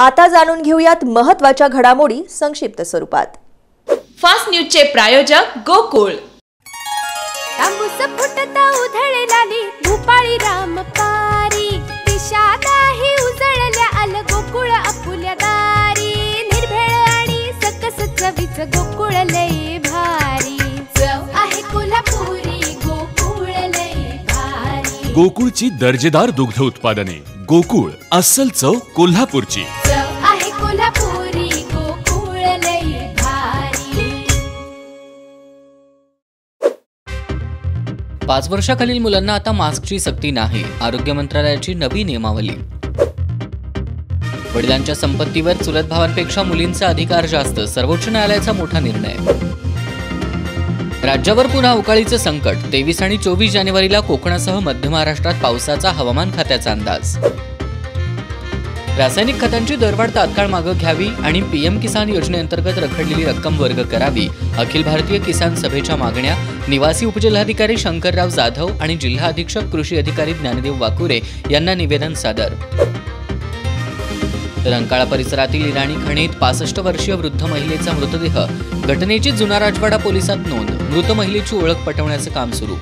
आता जाणून घेऊयात महत्त्वाच्या घडामोडी संक्षिप्त स्वरूपात. फास्ट न्यूजचे प्रायोजक गोकुळ. तांबूस फुटता उधळलाली भूपाळी राम पारी दिशा नाही उजळल्या आल गोकुळ आपुल्या दारी निर्भेळ आणि सकस चवीच गोकुळ लय गोकुळची दर्जेदार दुग्ध उत्पादने. गोकुळ अस्सल चव कोल्हापूरची. चव आहे कोल्हापुरी गोकुळ लय भारी. पाच वर्षाखालील मुलांना आता मास्कची सक्ती नाही आरोग्य मंत्रालयाची नवी नियमावली. वडिलांच्या संपत्तीवर चुलत भावांपेक्षा मुलींचा अधिकार जास्त सर्वोच्च न्यायालयाचा मोठा निर्णय. राज्यावर पुन्हा अवकाळीचं संकट. तेवीस आणि चोवीस जानेवारीला कोकणासह मध्य महाराष्ट्रात पावसाचा हवामान खात्याचा अंदाज. रासायनिक खतांची दरवाढ तात्काळ मागं घ्यावी आणि पीएम किसान योजनेअंतर्गत रखडलेली रक्कम वर्ग करावी. अखिल भारतीय किसान सभेच्या मागण्या निवासी उपजिल्हाधिकारी शंकरराव जाधव आणि जिल्हा अधीक्षक कृषी अधिकारी ज्ञानदेव वाकुरे यांना निवेदन सादर. रंकाळा परिसरातील इराणी खणीत पासष्ट वर्षीय वृद्ध महिलेचा मृतदेह घटनेची जुना राजवाडा पोलिसात नोंद मृत महिलेची ओळख पटवण्याचं काम सुरू.